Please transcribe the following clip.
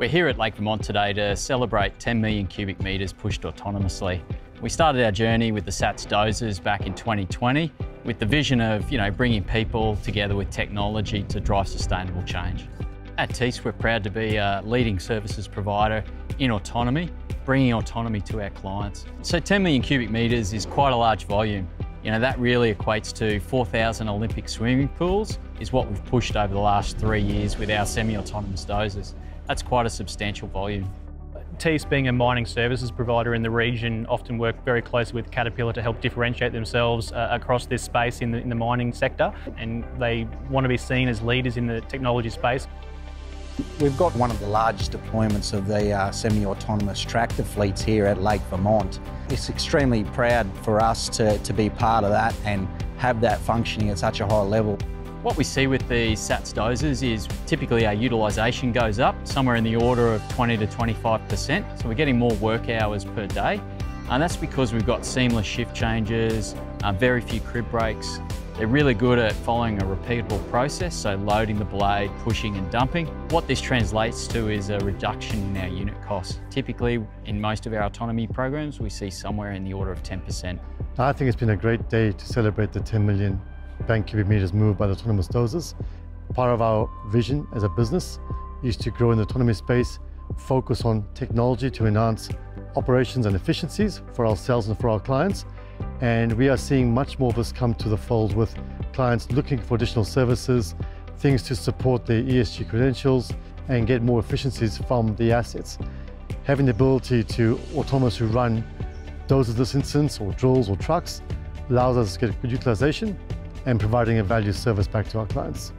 We're here at Lake Vermont today to celebrate 10 million cubic metres pushed autonomously. We started our journey with the SATS dozers back in 2020 with the vision of you know, bringing people together with technology to drive sustainable change. At Thiess, we're proud to be a leading services provider in autonomy, bringing autonomy to our clients. So 10 million cubic metres is quite a large volume. You know, that really equates to 4,000 Olympic swimming pools is what we've pushed over the last three years with our semi-autonomous dozers. That's quite a substantial volume. Thiess, being a mining services provider in the region, often work very closely with Caterpillar to help differentiate themselves uh, across this space in the, in the mining sector, and they want to be seen as leaders in the technology space. We've got one of the largest deployments of the uh, semi-autonomous tractor fleets here at Lake Vermont. It's extremely proud for us to, to be part of that and have that functioning at such a high level. What we see with the SATS dozers is typically our utilisation goes up, somewhere in the order of 20 to 25%. So we're getting more work hours per day. And that's because we've got seamless shift changes, uh, very few crib breaks. They're really good at following a repeatable process, so loading the blade, pushing and dumping. What this translates to is a reduction in our unit costs. Typically, in most of our autonomy programs, we see somewhere in the order of 10%. I think it's been a great day to celebrate the 10 million bank cubic meters moved by the autonomous dozers. Part of our vision as a business is to grow in the autonomy space, focus on technology to enhance operations and efficiencies for ourselves and for our clients. And we are seeing much more of this come to the fold with clients looking for additional services, things to support their ESG credentials and get more efficiencies from the assets. Having the ability to autonomously run dozers this instance or drills or trucks allows us to get good utilization and providing a value service back to our clients.